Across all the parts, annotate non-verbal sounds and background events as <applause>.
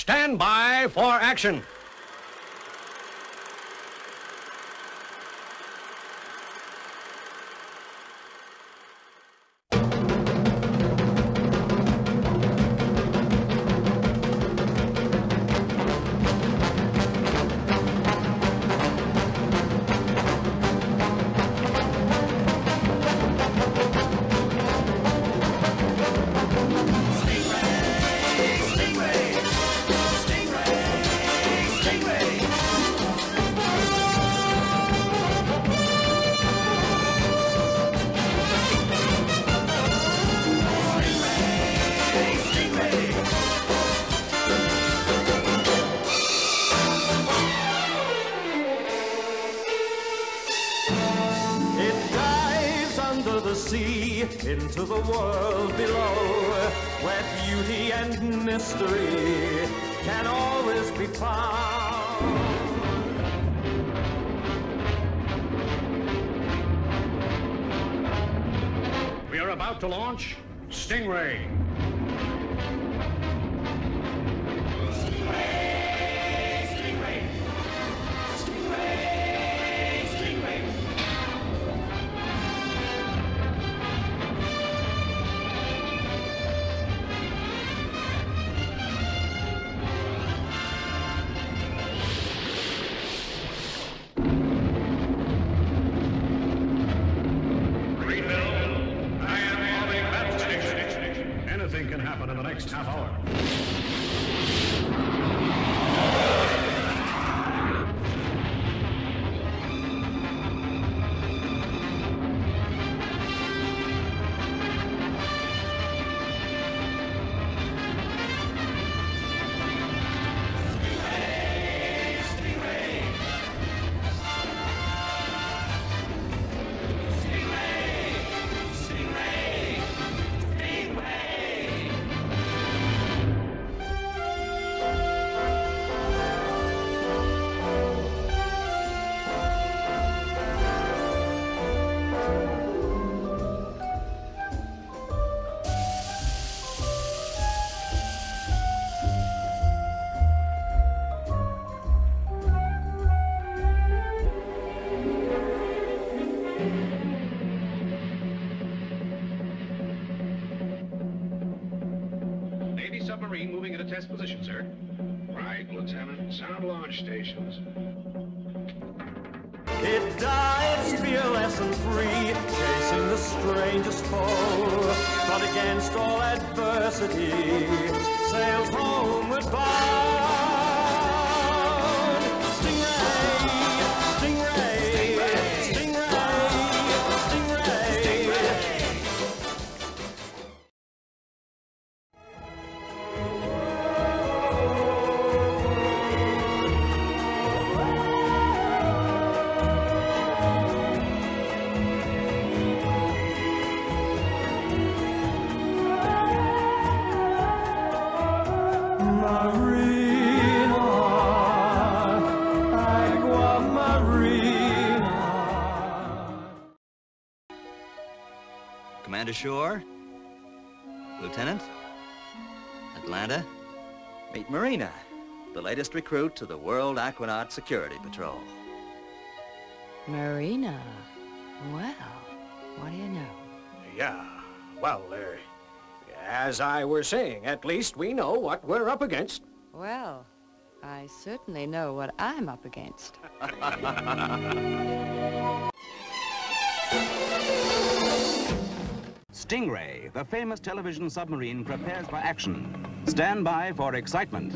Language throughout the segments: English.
Stand by for action. Sea into the world below, where beauty and mystery can always be found. We are about to launch Stingray. Happen in the next half hour. Submarine moving into test position, sir. Right, Lieutenant. Sound launch stations. It dives fearless and free, chasing the strangest foe. But against all adversity, Commander Shore? Lieutenant? Atlanta? Meet Marina, the latest recruit to the World Aquanaut Security Patrol. Marina. Well, what do you know? Yeah, well, uh, as I were saying, at least we know what we're up against. Well, I certainly know what I'm up against. <laughs> Stingray, the famous television submarine, prepares for action. Stand by for excitement.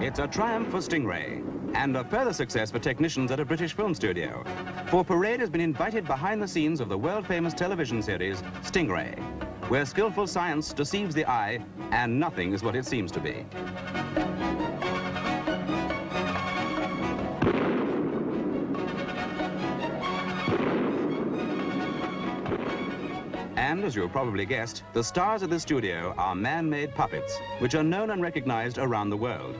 It's a triumph for Stingray and a further success for technicians at a British film studio. For Parade has been invited behind the scenes of the world-famous television series Stingray, where skillful science deceives the eye and nothing is what it seems to be. And as you've probably guessed, the stars of the studio are man-made puppets, which are known and recognized around the world.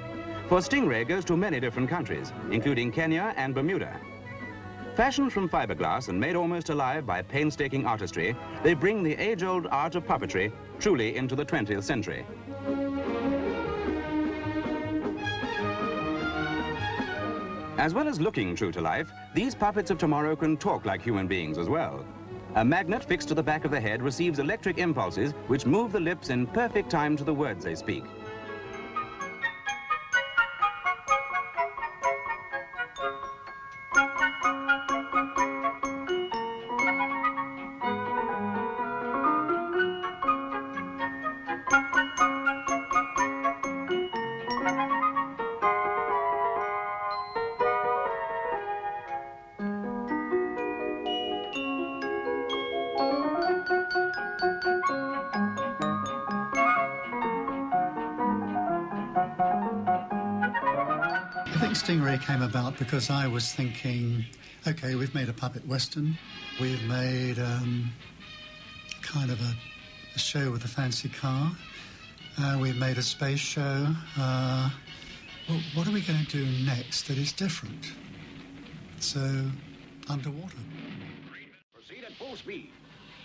for Stingray goes to many different countries, including Kenya and Bermuda. Fashioned from fiberglass and made almost alive by painstaking artistry, they bring the age-old art of puppetry truly into the 20th century. As well as looking true to life, these puppets of tomorrow can talk like human beings as well. A magnet fixed to the back of the head receives electric impulses which move the lips in perfect time to the words they speak. Stingray came about because I was thinking, okay, we've made a puppet western, we've made um, kind of a, a, show with a fancy car, uh, we've made a space show. Uh, well, what are we going to do next that is different? So, underwater. Proceed at full speed.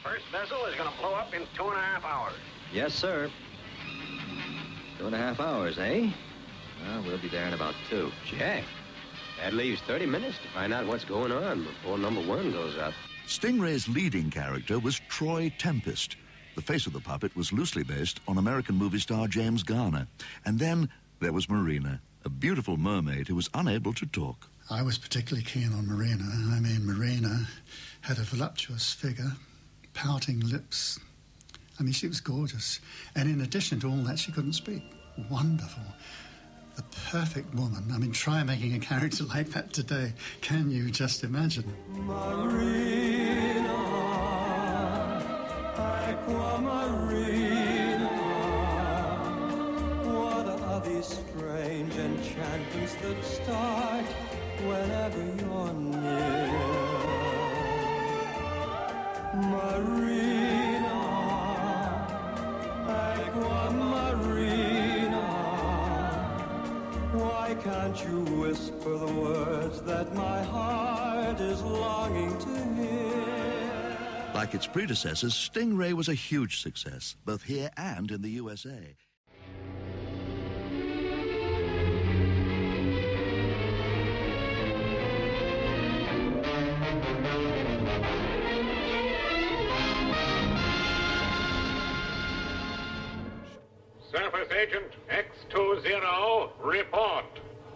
First vessel is going to blow up in two and a half hours. Yes, sir. Two and a half hours, eh? Well, we'll be there in about two. Jack, that leaves 30 minutes to find out what's going on before number one goes up. Stingray's leading character was Troy Tempest. The face of the puppet was loosely based on American movie star James Garner. And then there was Marina, a beautiful mermaid who was unable to talk. I was particularly keen on Marina. I mean, Marina had a voluptuous figure, pouting lips. I mean, she was gorgeous. And in addition to all that, she couldn't speak. Wonderful the perfect woman. I mean, try making a character <laughs> like that today. Can you just imagine? Marina, marina, what are these strange enchantments that start whenever you're near? Marina, can't you whisper the words that my heart is longing to hear? Like its predecessors, Stingray was a huge success, both here and in the USA. Surface Agent X20, report.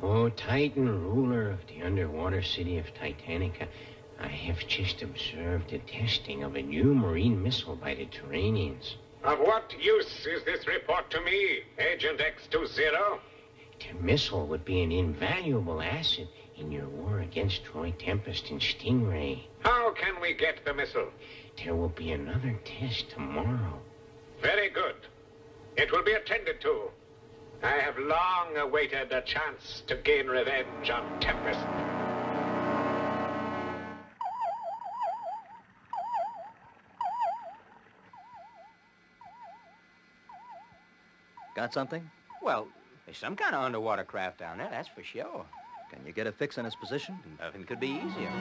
Oh, Titan, ruler of the underwater city of Titanica, I have just observed the testing of a new marine missile by the Terraneans. Of what use is this report to me, Agent X20? The missile would be an invaluable asset in your war against Troy Tempest and Stingray. How can we get the missile? There will be another test tomorrow. Very good. It will be attended to. I have long awaited a chance to gain revenge on Tempest. Got something? Well, there's some kind of underwater craft down there, that's for sure. Can you get a fix on his position? Nothing could be easier.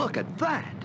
Look at that!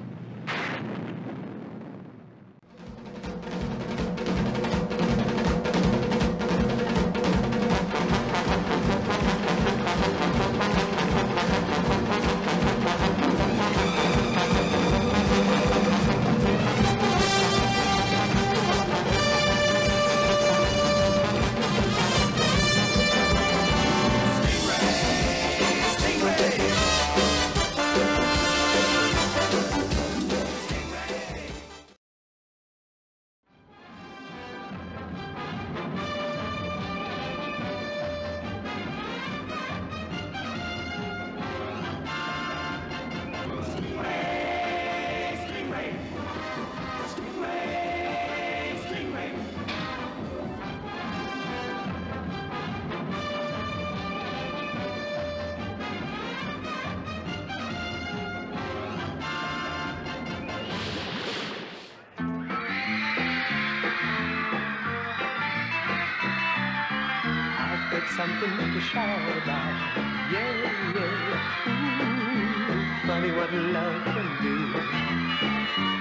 Got something to shout about. Yeah, yeah. Ooh, funny what love can do.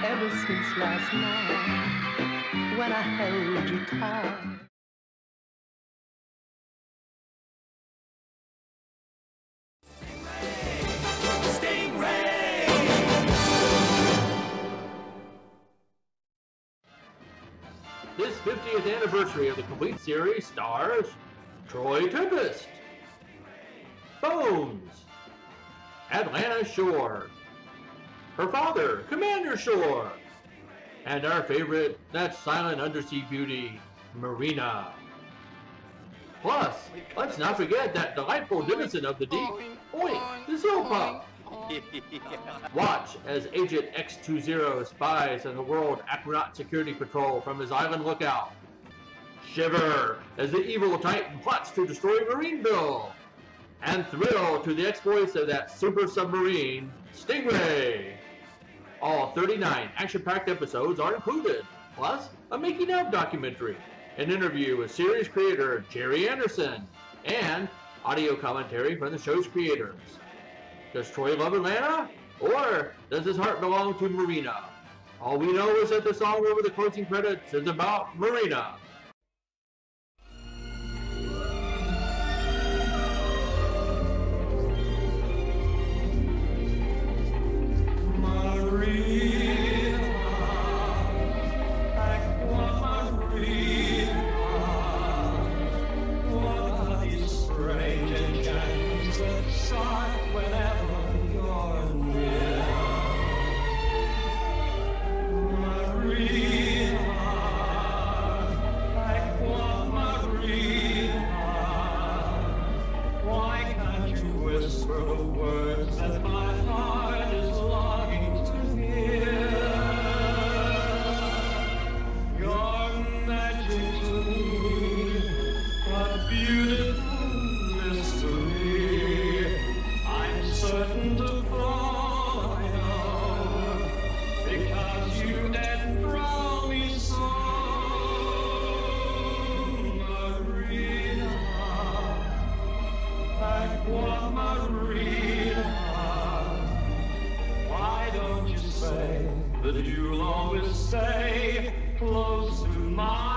Ever since last night, when I held you tight. This 50th anniversary of the complete series stars Troy Tempest, Phones, Atlanta Shore, her father, Commander Shore, and our favorite, that silent undersea beauty, Marina. Plus, let's not forget that delightful denizen of the deep, Oink, the seal pup. <laughs> Watch as Agent X-20 spies on the World Aquanaut Security Patrol from his island lookout. Shiver as the evil Titan plots to destroy Marineville. And thrill to the exploits of that super submarine, Stingray. All 39 action-packed episodes are included, plus a making of documentary, an interview with series creator Gerry Anderson, and audio commentary from the show's creators. Does Troy love Atlanta? Or does his heart belong to Marina? All we know is that the song over the closing credits is about Marina. Stay close to my?